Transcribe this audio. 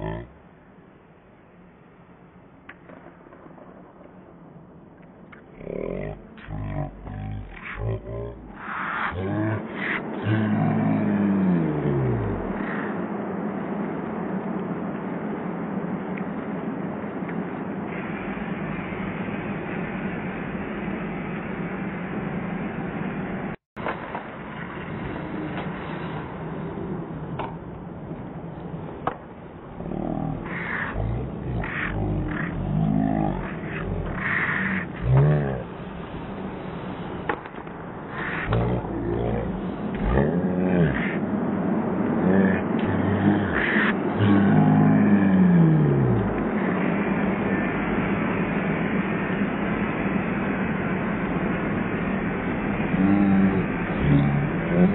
Mm-mm. Oh.